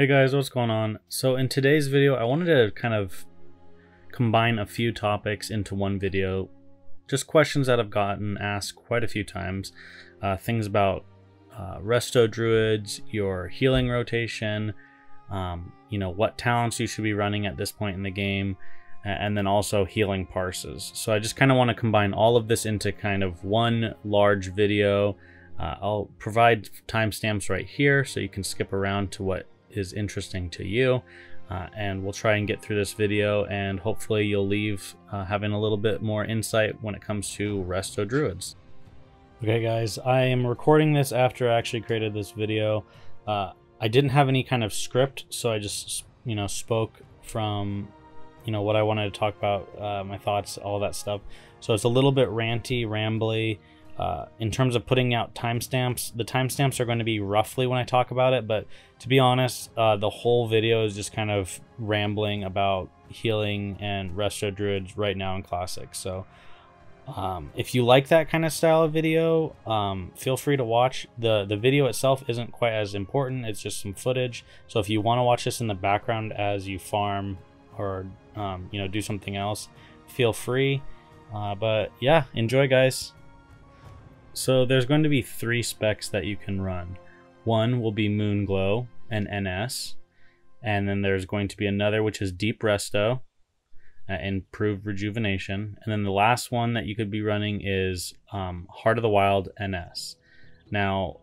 Hey guys, what's going on? So in today's video, I wanted to kind of combine a few topics into one video. Just questions that I've gotten asked quite a few times. Uh, things about uh, resto druids, your healing rotation, um, you know, what talents you should be running at this point in the game, and then also healing parses. So I just kind of want to combine all of this into kind of one large video. Uh, I'll provide timestamps right here so you can skip around to what is interesting to you. Uh, and we'll try and get through this video and hopefully you'll leave uh, having a little bit more insight when it comes to resto druids. Okay guys, I am recording this after I actually created this video. Uh, I didn't have any kind of script, so I just, you know, spoke from, you know, what I wanted to talk about, uh, my thoughts, all that stuff. So it's a little bit ranty, rambly. Uh, in terms of putting out timestamps, the timestamps are going to be roughly when I talk about it, but to be honest, uh, the whole video is just kind of rambling about healing and resto druids right now in Classic. So um, if you like that kind of style of video, um, feel free to watch. The, the video itself isn't quite as important, it's just some footage. So if you want to watch this in the background as you farm or um, you know do something else, feel free. Uh, but yeah, enjoy guys. So there's going to be three specs that you can run. One will be Moonglow and NS, and then there's going to be another which is Deep Resto, uh, improved rejuvenation, and then the last one that you could be running is um, Heart of the Wild NS. Now,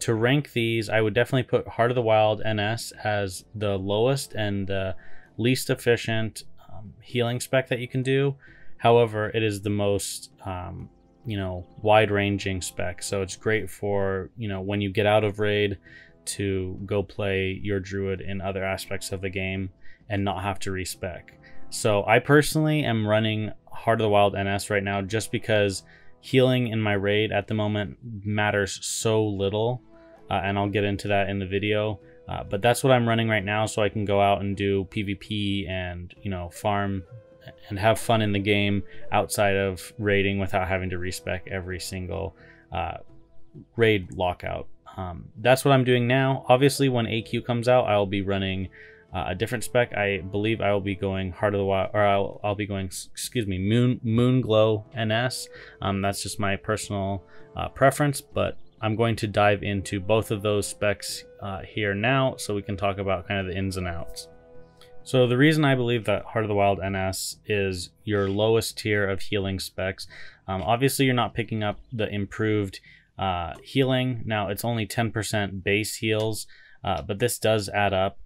to rank these, I would definitely put Heart of the Wild NS as the lowest and the least efficient um, healing spec that you can do. However, it is the most um, you know wide ranging spec. So it's great for you know when you get out of raid to go play your druid in other aspects of the game and not have to respec. So i personally am running heart of the wild ns right now just because healing in my raid at the moment matters so little uh, and i'll get into that in the video. Uh, but that's what i'm running right now so i can go out and do pvp and you know farm and have fun in the game outside of raiding without having to respec every single uh, raid lockout. Um, that's what I'm doing now. Obviously, when AQ comes out, I'll be running uh, a different spec. I believe I will be going Heart of the Wild, or I'll, I'll be going, excuse me, Moon Moon Glow NS. Um, that's just my personal uh, preference, but I'm going to dive into both of those specs uh, here now, so we can talk about kind of the ins and outs. So the reason I believe that Heart of the Wild NS is your lowest tier of healing specs, um, obviously you're not picking up the improved uh, healing. Now it's only 10% base heals, uh, but this does add up.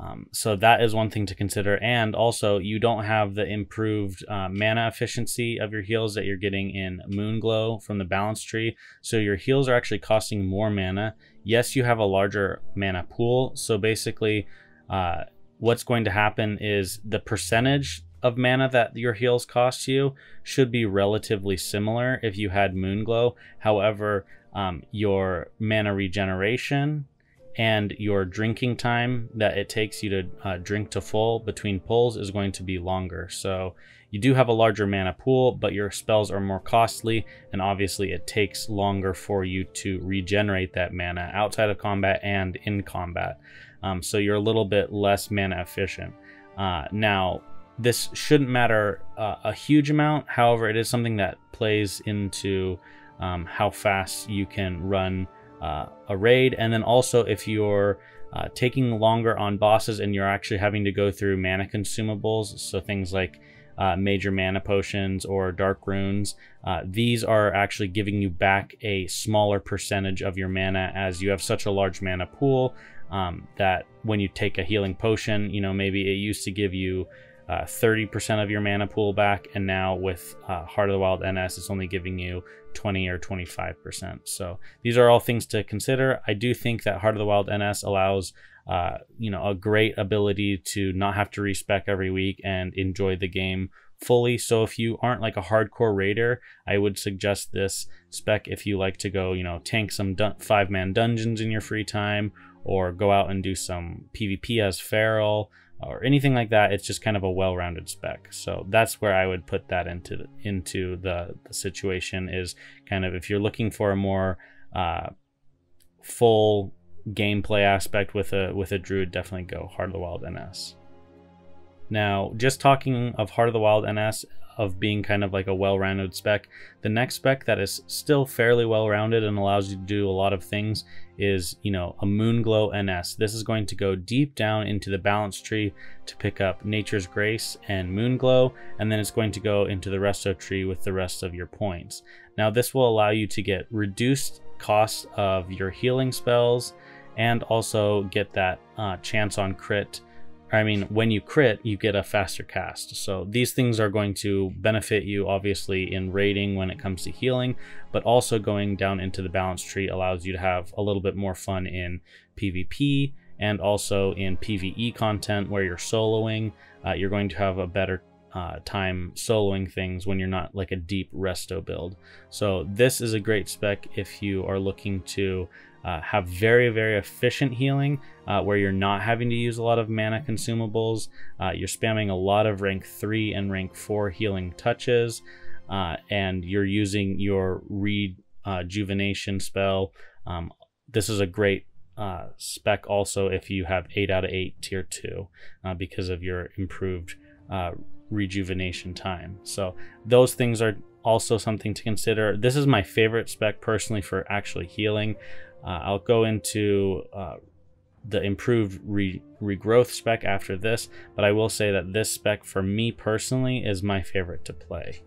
Um, so that is one thing to consider. And also you don't have the improved uh, mana efficiency of your heals that you're getting in Moonglow from the balance tree. So your heals are actually costing more mana. Yes, you have a larger mana pool. So basically, uh, what's going to happen is the percentage of mana that your heals cost you should be relatively similar if you had Moonglow. However, um, your mana regeneration and your drinking time that it takes you to uh, drink to full between pulls is going to be longer. So you do have a larger mana pool, but your spells are more costly, and obviously it takes longer for you to regenerate that mana outside of combat and in combat. Um, so you're a little bit less mana efficient. Uh, now, this shouldn't matter uh, a huge amount. However, it is something that plays into um, how fast you can run uh, a raid. And then also if you're uh, taking longer on bosses and you're actually having to go through mana consumables, so things like uh, major mana potions or dark runes. Uh, these are actually giving you back a smaller percentage of your mana as you have such a large mana pool um, that when you take a healing potion, you know, maybe it used to give you uh, 30% of your mana pool back, and now with uh, Heart of the Wild NS, it's only giving you 20 or 25%. So these are all things to consider. I do think that Heart of the Wild NS allows, uh, you know, a great ability to not have to respec every week and enjoy the game fully. So if you aren't like a hardcore raider, I would suggest this spec if you like to go, you know, tank some five man dungeons in your free time or go out and do some PvP as Feral or anything like that. It's just kind of a well-rounded spec. So that's where I would put that into the, into the, the situation is kind of if you're looking for a more uh, full gameplay aspect with a with a druid, definitely go Heart of the Wild NS. Now, just talking of Heart of the Wild NS, of being kind of like a well-rounded spec. The next spec that is still fairly well-rounded and allows you to do a lot of things is, you know, a Moonglow NS. This is going to go deep down into the balance tree to pick up Nature's Grace and Moonglow, and then it's going to go into the Resto tree with the rest of your points. Now this will allow you to get reduced cost of your healing spells and also get that uh, chance on crit I mean, when you crit, you get a faster cast. So these things are going to benefit you, obviously, in raiding when it comes to healing, but also going down into the balance tree allows you to have a little bit more fun in PvP and also in PvE content where you're soloing. Uh, you're going to have a better uh, time soloing things when you're not like a deep resto build. So this is a great spec if you are looking to uh, have very, very efficient healing uh, where you're not having to use a lot of mana consumables. Uh, you're spamming a lot of rank 3 and rank 4 healing touches, uh, and you're using your rejuvenation spell. Um, this is a great uh, spec also if you have 8 out of 8 tier 2 uh, because of your improved rejuvenation time. So those things are also something to consider. This is my favorite spec personally for actually healing. Uh, I'll go into uh, the improved re regrowth spec after this, but I will say that this spec for me personally is my favorite to play.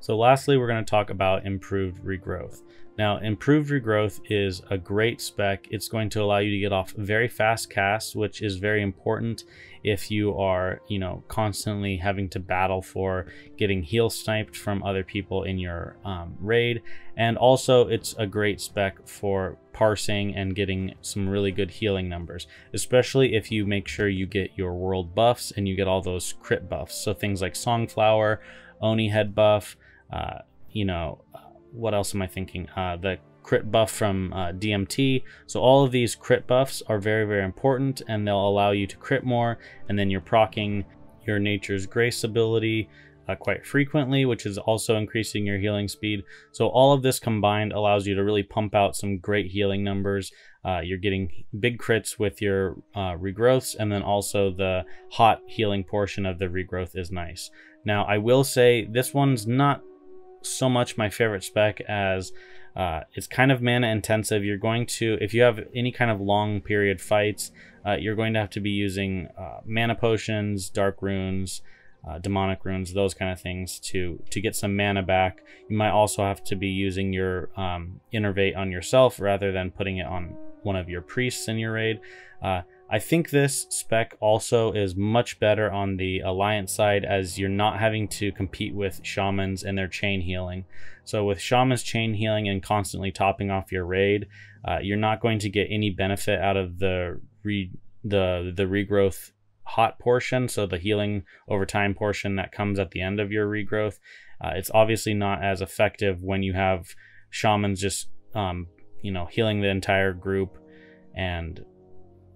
So lastly, we're going to talk about improved regrowth. Now, improved regrowth is a great spec. It's going to allow you to get off very fast casts, which is very important if you are, you know, constantly having to battle for getting heal sniped from other people in your um, raid. And also, it's a great spec for parsing and getting some really good healing numbers, especially if you make sure you get your world buffs and you get all those crit buffs. So things like Songflower, Oni head buff, uh, you know, what else am I thinking? Uh, the crit buff from uh, DMT. So all of these crit buffs are very, very important and they'll allow you to crit more. And then you're procking your Nature's Grace ability uh, quite frequently, which is also increasing your healing speed. So all of this combined allows you to really pump out some great healing numbers. Uh, you're getting big crits with your uh, regrowths, and then also the hot healing portion of the regrowth is nice. Now, I will say this one's not so much my favorite spec as uh, it's kind of mana intensive. You're going to, if you have any kind of long period fights, uh, you're going to have to be using uh, mana potions, dark runes, uh, demonic runes, those kind of things to to get some mana back. You might also have to be using your um, innervate on yourself rather than putting it on one of your priests in your raid. I think this spec also is much better on the alliance side as you're not having to compete with shamans and their chain healing. So with shamans chain healing and constantly topping off your raid, uh, you're not going to get any benefit out of the re the the regrowth hot portion, so the healing over time portion that comes at the end of your regrowth. Uh, it's obviously not as effective when you have shamans just um, you know healing the entire group and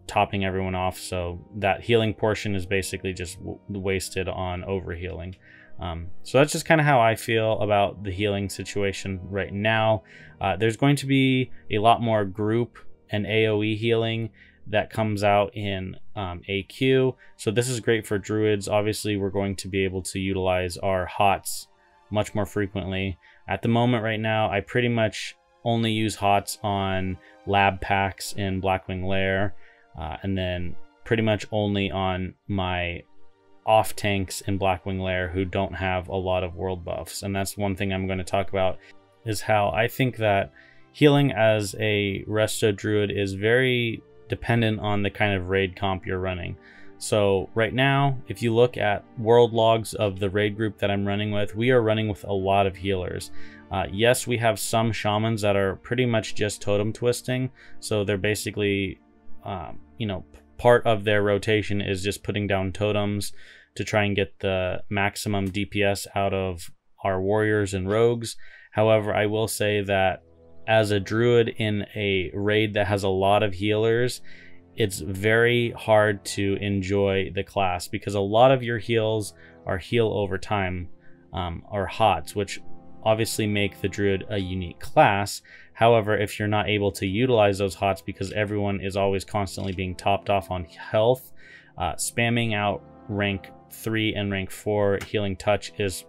topping everyone off. So that healing portion is basically just wasted on overhealing. Um, so that's just kind of how I feel about the healing situation right now. Uh, there's going to be a lot more group and AoE healing that comes out in um, AQ. So this is great for druids. Obviously, we're going to be able to utilize our hots much more frequently. At the moment right now, I pretty much only use hots on lab packs in Blackwing Lair uh, and then pretty much only on my off tanks in Blackwing Lair who don't have a lot of world buffs. And that's one thing I'm going to talk about is how I think that healing as a resto druid is very dependent on the kind of raid comp you're running. So right now, if you look at world logs of the raid group that I'm running with, we are running with a lot of healers. Uh, yes, we have some shamans that are pretty much just totem twisting. So they're basically um, you know, part of their rotation is just putting down totems to try and get the maximum DPS out of our warriors and rogues. However, I will say that as a druid in a raid that has a lot of healers, it's very hard to enjoy the class because a lot of your heals are heal over time um, or hots, which obviously make the druid a unique class. However, if you're not able to utilize those hots because everyone is always constantly being topped off on health, uh, spamming out rank 3 and rank 4 healing touch is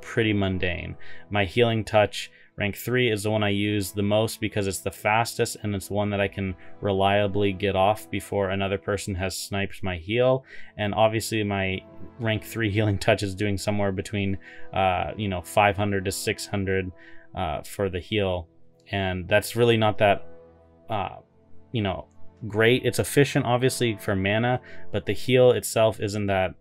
pretty mundane. My healing touch rank 3 is the one I use the most because it's the fastest and it's one that I can reliably get off before another person has sniped my heal. And obviously my rank 3 healing touch is doing somewhere between uh, you know 500 to 600 uh, for the heal. And that's really not that uh, you know great. It's efficient obviously for mana, but the heal itself isn't that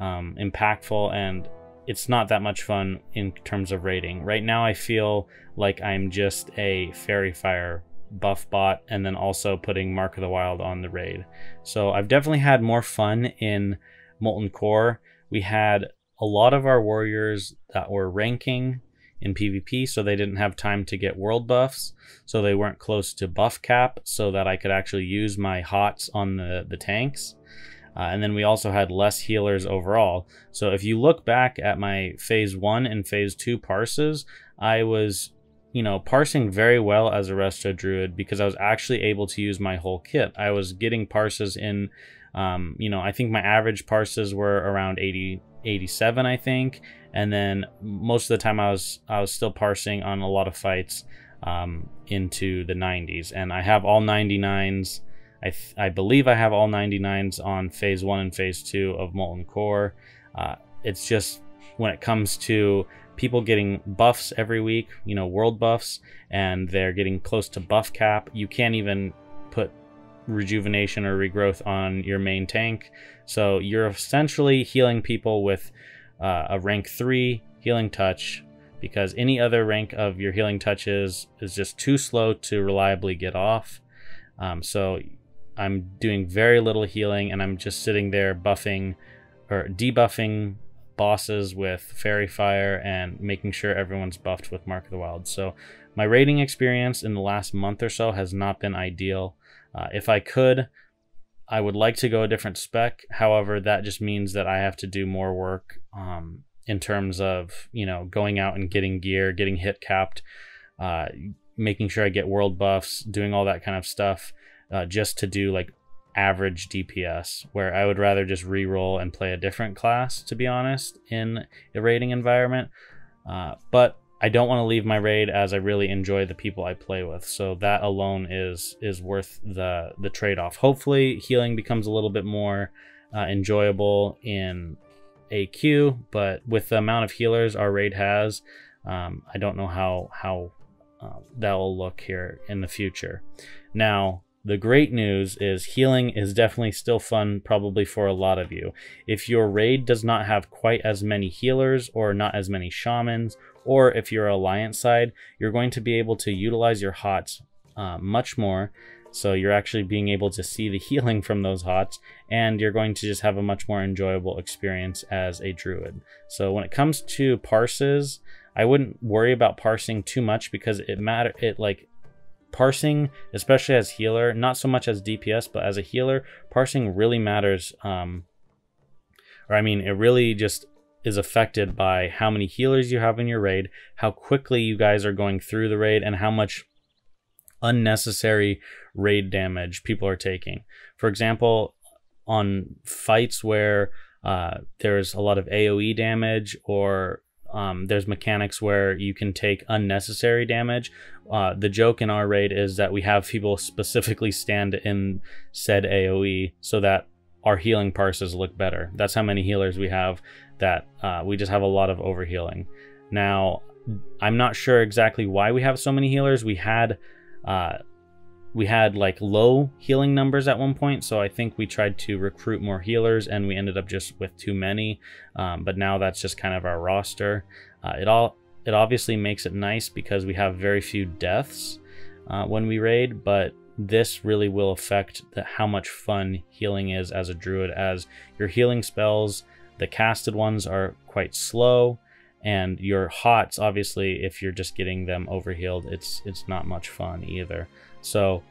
um, impactful and it's not that much fun in terms of rating. Right now, I feel like I'm just a Faerie Fire buff bot and then also putting Mark of the Wild on the raid. So I've definitely had more fun in Molten Core. We had a lot of our warriors that were ranking in PvP, so they didn't have time to get world buffs, so they weren't close to buff cap, so that I could actually use my hots on the, the tanks. Uh, and then we also had less healers overall. So if you look back at my phase one and phase two parses, I was, you know, parsing very well as a resto druid because I was actually able to use my whole kit. I was getting parses in, um, you know, I think my average parses were around 80, 87, I think. And then most of the time I was, I was still parsing on a lot of fights um, into the 90s. And I have all 99s I, I believe I have all 99s on phase one and phase two of Molten Core. Uh, it's just when it comes to people getting buffs every week, you know, world buffs, and they're getting close to buff cap, you can't even rejuvenation or regrowth on your main tank. So you're essentially healing people with uh, a rank 3 healing touch because any other rank of your healing touches is just too slow to reliably get off. Um, so I'm doing very little healing and I'm just sitting there buffing or debuffing bosses with Faerie Fire and making sure everyone's buffed with Mark of the Wild. So my raiding experience in the last month or so has not been ideal. Uh, if I could, I would like to go a different spec. However, that just means that I have to do more work um, in terms of, you know, going out and getting gear, getting hit capped, uh, making sure I get world buffs, doing all that kind of stuff uh, just to do like average DPS, where I would rather just re-roll and play a different class, to be honest, in a raiding environment. Uh, but I don't want to leave my raid as I really enjoy the people I play with. So that alone is is worth the the trade-off. Hopefully healing becomes a little bit more uh, enjoyable in AQ, but with the amount of healers our raid has, um, I don't know how how uh, that will look here in the future. Now, the great news is healing is definitely still fun, probably for a lot of you. If your raid does not have quite as many healers or not as many shamans, or if you're alliance side, you're going to be able to utilize your hots uh, much more. So you're actually being able to see the healing from those hots, and you're going to just have a much more enjoyable experience as a druid. So when it comes to parses, I wouldn't worry about parsing too much because it matter it like parsing, especially as healer, not so much as DPS, but as a healer, parsing really matters. Um, or I mean, it really just is affected by how many healers you have in your raid, how quickly you guys are going through the raid, and how much unnecessary raid damage people are taking. For example, on fights where uh, there's a lot of AoE damage or um, there's mechanics where you can take unnecessary damage. Uh, the joke in our raid is that we have people specifically stand in said AoE so that our healing parses look better. That's how many healers we have. That uh, we just have a lot of overhealing. Now, I'm not sure exactly why we have so many healers. We had uh, we had like low healing numbers at one point, so I think we tried to recruit more healers, and we ended up just with too many. Um, but now that's just kind of our roster. Uh, it all it obviously makes it nice because we have very few deaths uh, when we raid, but this really will affect the, how much fun healing is as a druid, as your healing spells, the casted ones are quite slow, and your hots, obviously, if you're just getting them overhealed, it's it's not much fun either. So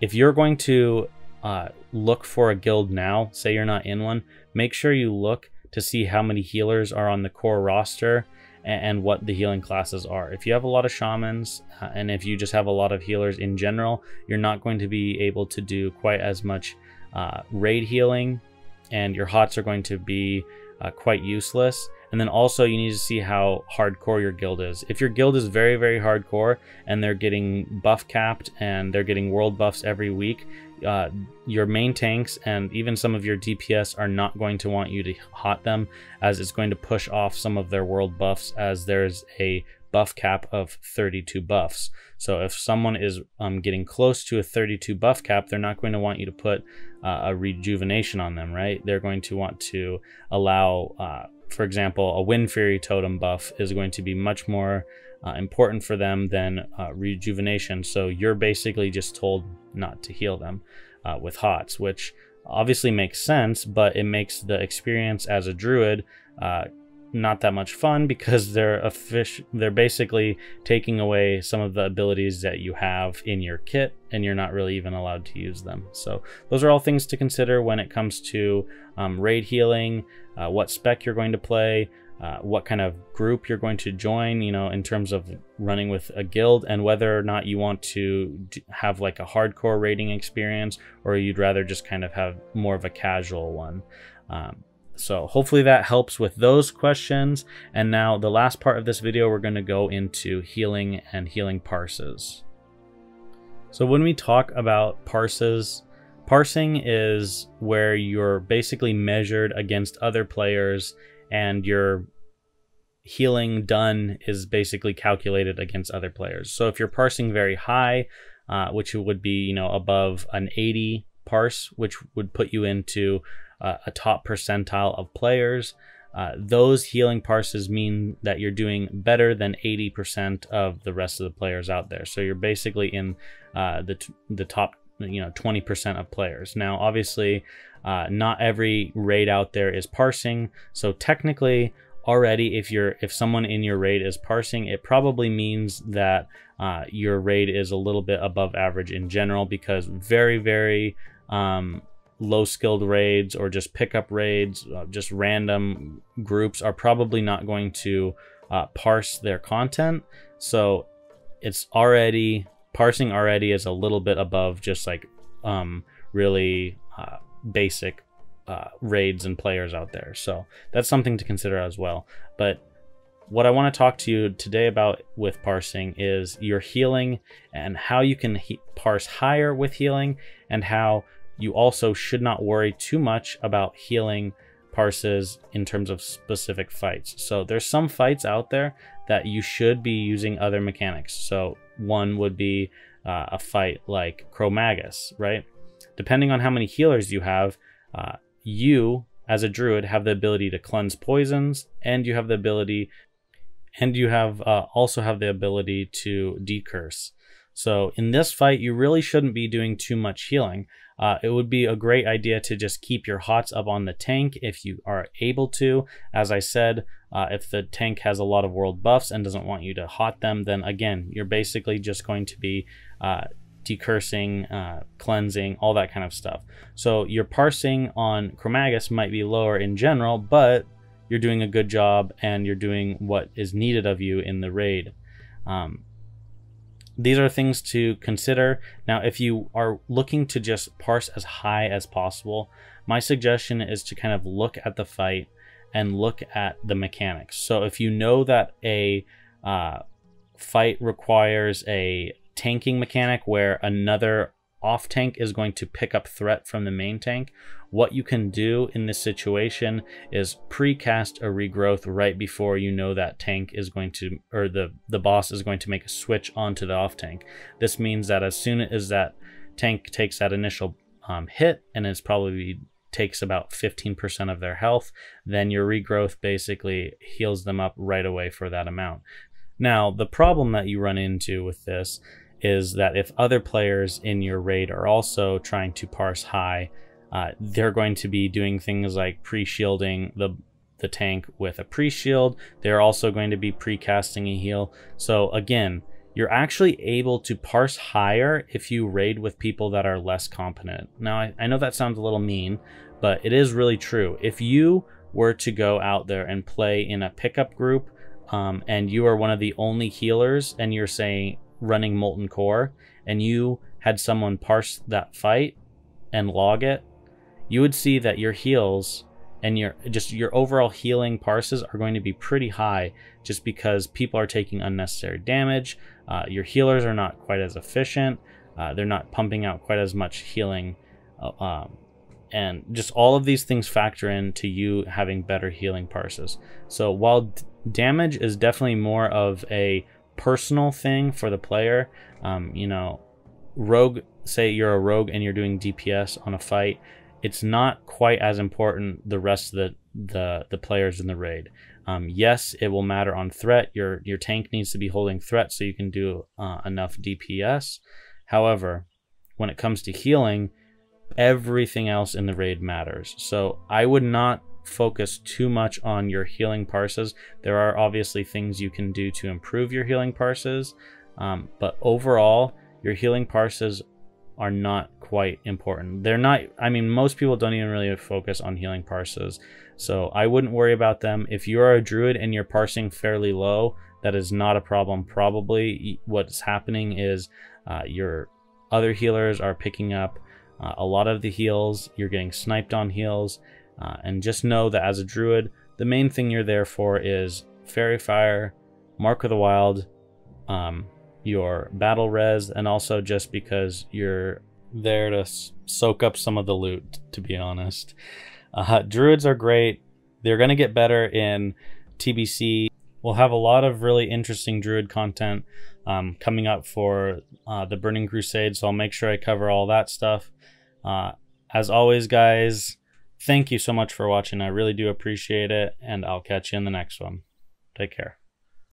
if you're going to uh, look for a guild now, say you're not in one, make sure you look to see how many healers are on the core roster and, what the healing classes are. If you have a lot of shamans uh, and if you just have a lot of healers in general, you're not going to be able to do quite as much uh, raid healing and your hots are going to be uh, quite useless. And then also you need to see how hardcore your guild is. If your guild is very, very hardcore and they're getting buff capped and they're getting world buffs every week, uh, your main tanks and even some of your DPS are not going to want you to hot them as it's going to push off some of their world buffs as there's a buff cap of 32 buffs. So if someone is um, getting close to a 32 buff cap, they're not going to want you to put uh, a rejuvenation on them, right? They're going to want to allow, uh, for example, a Windfury totem buff is going to be much more uh, important for them than uh, rejuvenation. So you're basically just told not to heal them uh, with hots, which obviously makes sense, but it makes the experience as a druid uh, not that much fun because they're a fish they're basically taking away some of the abilities that you have in your kit and you're not really even allowed to use them. So those are all things to consider when it comes to um, raid healing uh, what spec you're going to play uh, what kind of group you're going to join you know in terms of running with a guild and whether or not you want to have like a hardcore raiding experience or you'd rather just kind of have more of a casual one. Um, so hopefully that helps with those questions. And now the last part of this video, we're going to go into healing and healing parses. So when we talk about parses, parsing is where you're basically measured against other players and your healing done is basically calculated against other players. So if you're parsing very high, uh, which would be, you know, above an 80 parse, which would put you into uh, a top percentile of players. Uh, those healing parses mean that you're doing better than 80% of the rest of the players out there. So you're basically in uh, the, the top you know 20% of players. Now obviously uh, not every raid out there is parsing. So technically already if you're if someone in your raid is parsing it probably means that uh, your raid is a little bit above average in general because very very um, low skilled raids or just pickup raids, uh, just random groups are probably not going to uh, parse their content. So it's already parsing already is a little bit above just like um, really uh, basic uh, raids and players out there. So that's something to consider as well. But what I want to talk to you today about with parsing is your healing and how you can he parse higher with healing and how you also should not worry too much about healing parses in terms of specific fights. So there's some fights out there that you should be using other mechanics. So one would be uh, a fight like Chromaggus, right? Depending on how many healers you have, uh, you as a druid have the ability to cleanse poisons, and you have the ability, and you have uh, also have the ability to decurse. So in this fight, you really shouldn't be doing too much healing. Uh, it would be a great idea to just keep your hots up on the tank if you are able to. As I said, uh, if the tank has a lot of world buffs and doesn't want you to hot them, then again, you're basically just going to be uh, decursing, uh, cleansing, all that kind of stuff. So your parsing on Chromaggus might be lower in general, but you're doing a good job and you're doing what is needed of you in the raid. Um, these are things to consider. Now, if you are looking to just parse as high as possible, my suggestion is to kind of look at the fight and look at the mechanics. So if you know that a uh, fight requires a tanking mechanic where another off tank is going to pick up threat from the main tank, what you can do in this situation is precast a regrowth right before you know that tank is going to, or the, the boss is going to make a switch onto the off tank. This means that as soon as that tank takes that initial um, hit, and it's probably takes about 15% of their health, then your regrowth basically heals them up right away for that amount. Now, the problem that you run into with this is that if other players in your raid are also trying to parse high, uh, they're going to be doing things like pre-shielding the the tank with a pre-shield. They're also going to be pre-casting a heal. So again, you're actually able to parse higher if you raid with people that are less competent. Now, I, I know that sounds a little mean, but it is really true. If you were to go out there and play in a pickup group um, and you are one of the only healers, and you're saying running Molten Core, and you had someone parse that fight and log it, you would see that your heals and your just your overall healing parses are going to be pretty high just because people are taking unnecessary damage. Uh, your healers are not quite as efficient. Uh, they're not pumping out quite as much healing. Uh, um, and just all of these things factor into you having better healing parses. So while damage is definitely more of a personal thing for the player, um, you know, rogue, say you're a rogue and you're doing DPS on a fight, it's not quite as important the rest of the the, the players in the raid. Um, yes, it will matter on threat. Your your tank needs to be holding threat so you can do uh, enough DPS. However, when it comes to healing, everything else in the raid matters. So I would not focus too much on your healing parses. There are obviously things you can do to improve your healing parses, um, but overall, your healing parses are not quite important. They're not, I mean, most people don't even really focus on healing parses. So I wouldn't worry about them. If you are a druid and you're parsing fairly low, that is not a problem. Probably what's happening is uh, your other healers are picking up uh, a lot of the heals. You're getting sniped on heals. Uh, and just know that as a druid, the main thing you're there for is Faerie Fire, Mark of the Wild, um, your battle res, and also just because you're there to soak up some of the loot, to be honest. Uh, druids are great. They're going to get better in TBC. We'll have a lot of really interesting druid content um, coming up for uh, the Burning Crusade, so I'll make sure I cover all that stuff. Uh, as always, guys, thank you so much for watching. I really do appreciate it, and I'll catch you in the next one. Take care.